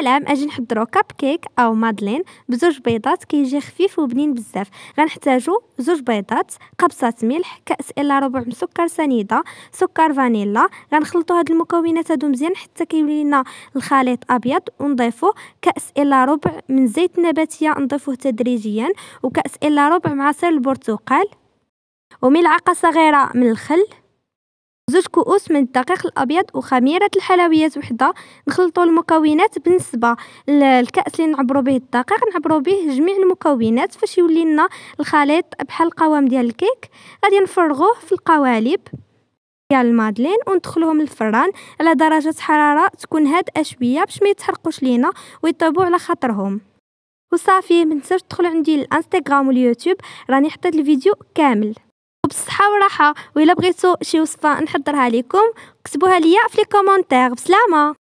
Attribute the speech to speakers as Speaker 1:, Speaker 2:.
Speaker 1: سلام أجي نحضرو كاب كيك أو مادلين بزوج بيضات كيجي خفيف وبنين بزاف. غنحتاجو زوج بيضات قبصه ملح كأس إلا ربع مسكر سنيدة سكر فانيلا. غنخلطو هاد المكونات هادو مزيان حتى كيولي لنا الخليط أبيض ونضيفو كأس إلا ربع من زيت نباتية نضيفوه تدريجيا وكأس إلا ربع من عصير البرتقال. وملعقة صغيرة من الخل. زوج كؤوس من الدقيق الأبيض وخميرة الحلويات وحدة نخلطوا المكونات بالنسبة للكاس اللي نعبروا به الدقيق نعبروا به جميع المكونات فاش يولي لنا الخليط بحال القوام ديال الكيك. غادي نفرغوه في القوالب ديال المادلين وندخلوهم الفران على درجة حرارة تكون هادئه شوية باش ما يتحرقوش لينا ويطيبوا على خاطرهم. وصافي ما تنساوش تدخلوا عندي الانستغرام واليوتيوب راني حطيت الفيديو كامل. وبصحة وراحة وإلا بغيتو شي وصفة نحضرها لكم كتبوها ليا في لي كومونتير. بسلامة!